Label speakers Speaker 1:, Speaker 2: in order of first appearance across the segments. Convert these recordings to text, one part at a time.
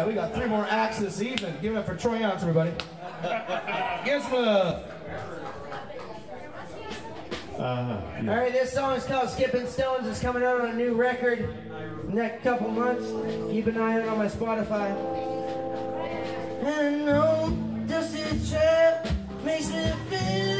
Speaker 1: right, we got three more acts this evening. Give it up for Troy Ounce, everybody. Give some love.
Speaker 2: Uh,
Speaker 3: All right, this song is called Skipping Stones. It's coming out on a new record next couple months. Keep an eye out on my Spotify. And no, this is trap makes me feel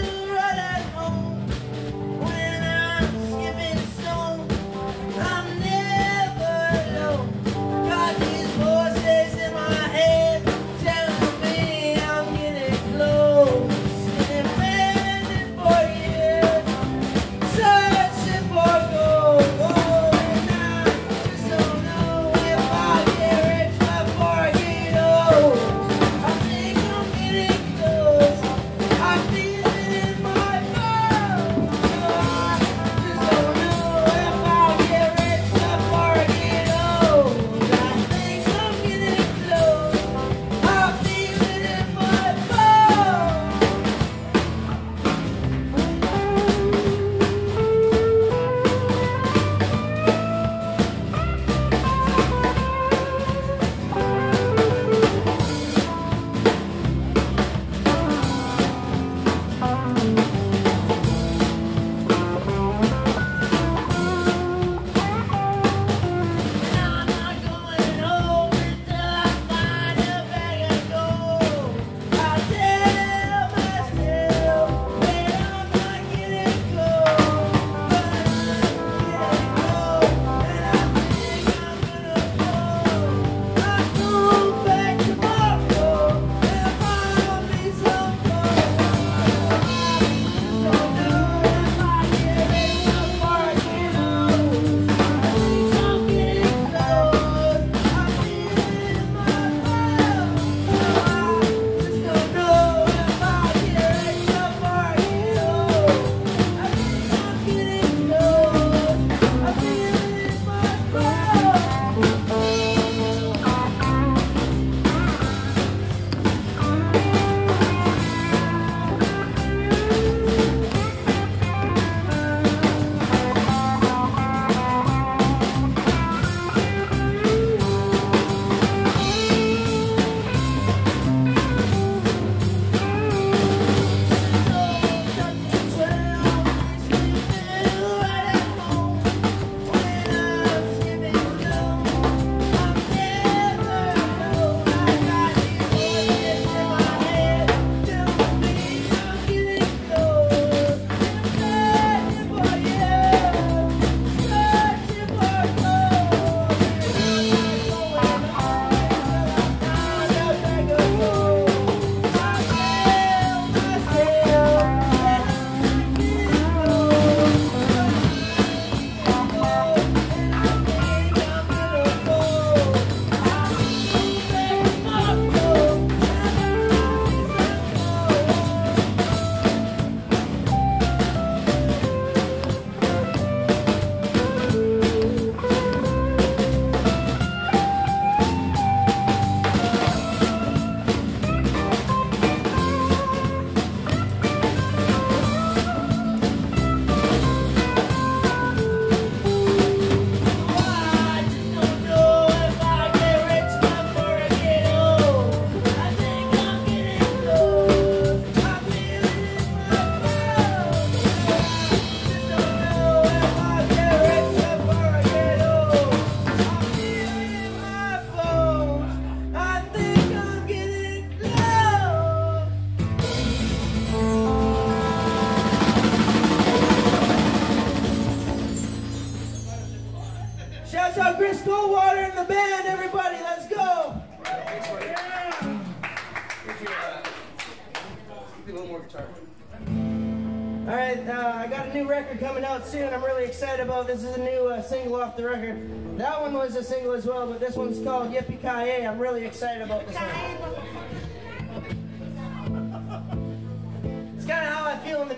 Speaker 3: All right, uh, I got a new record coming out soon. I'm really excited about. This is a new uh, single off the record. That one was a single as well, but this one's called Yippee Ki Yay. I'm really excited about this one.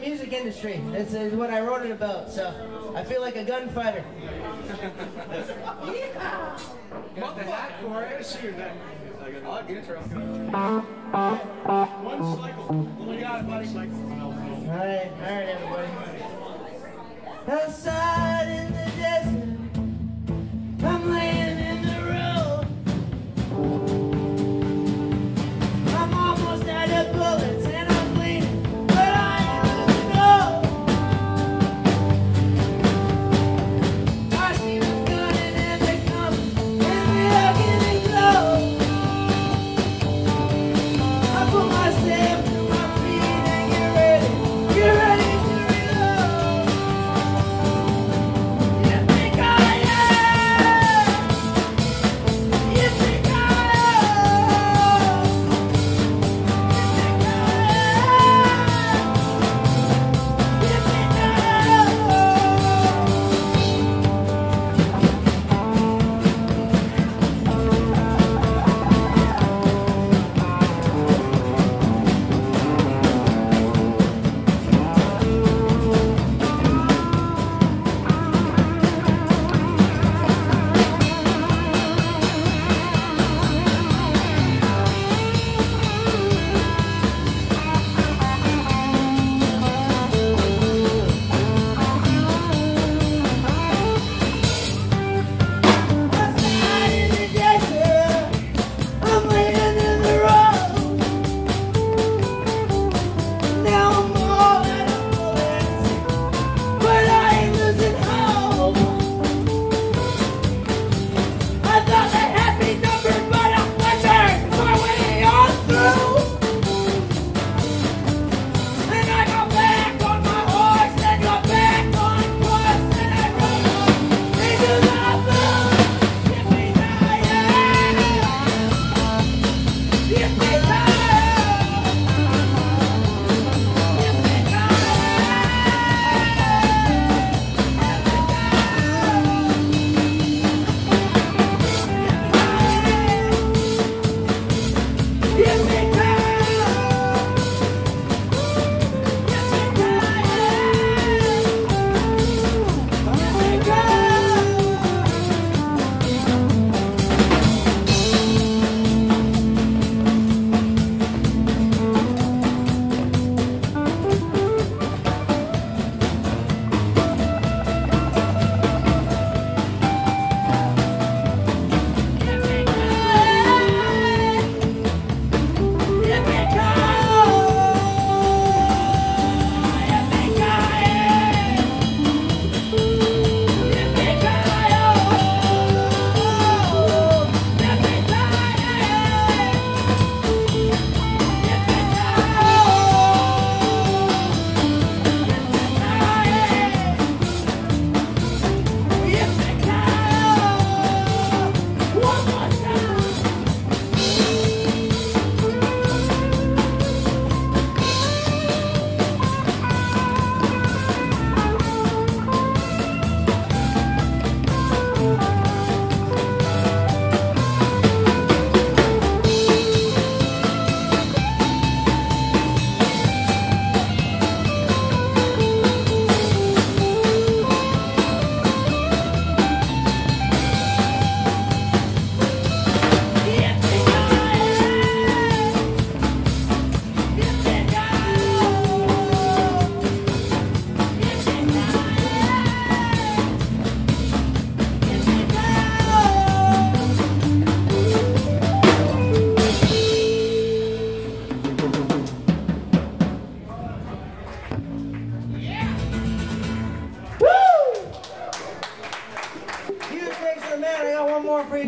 Speaker 3: Music industry. It's uh, what I wrote it about. So I feel like a gunfighter.
Speaker 4: Got the hat for it. See your neck. I'll get. One cycle. We got it, buddy.
Speaker 3: All right, all right, everybody. Outside in the desert, I'm laying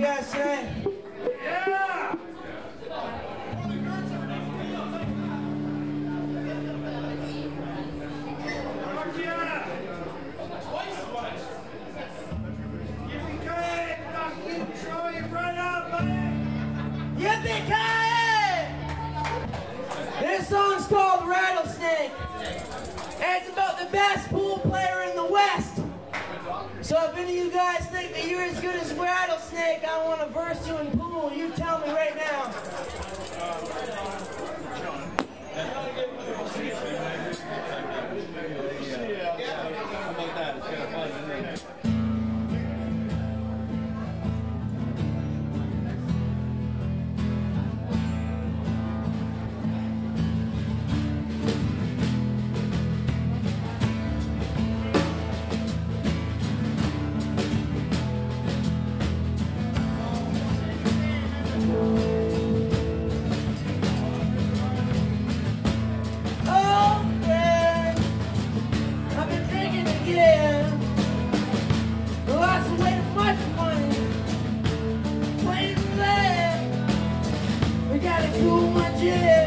Speaker 3: guys tonight? This song's called Rattlesnake. And it's about the best so if any of you guys think that you're as good as Rattlesnake, I want to verse you in pool. You tell me right now. Oh, my jets.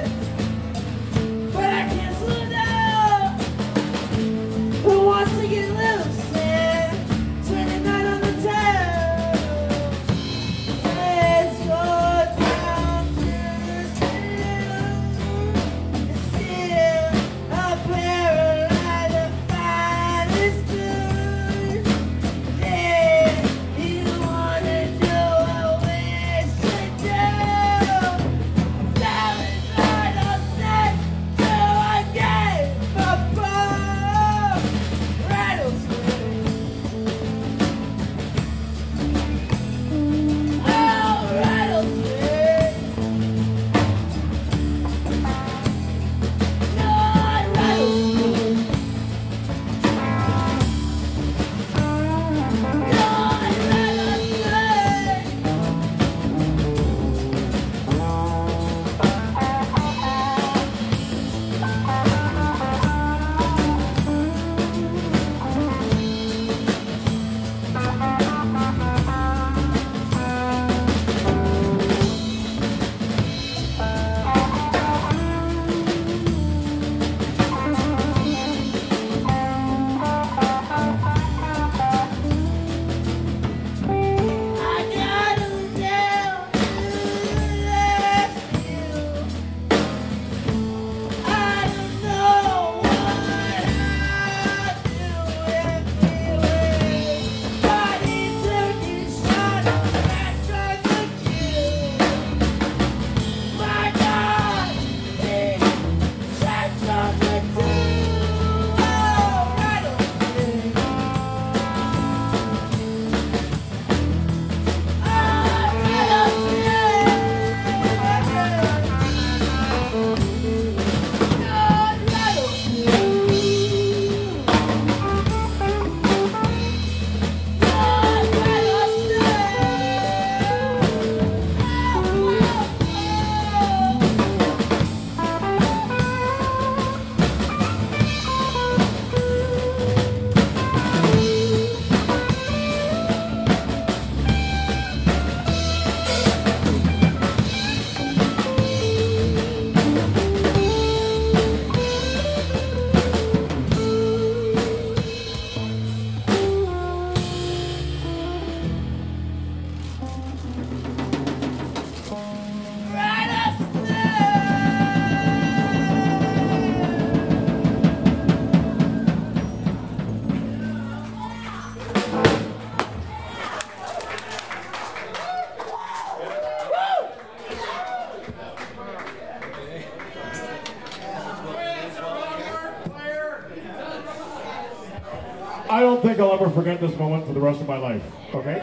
Speaker 1: Don't think I'll ever forget this moment for the rest of my life. Okay?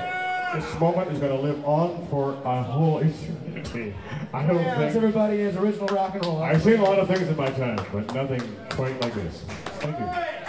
Speaker 1: This moment is going to live on for a whole eternity. I don't
Speaker 2: Yes,
Speaker 1: think.
Speaker 2: everybody is original rock and roll.
Speaker 1: I've seen a lot of things in my time, but nothing quite like this. Thank you.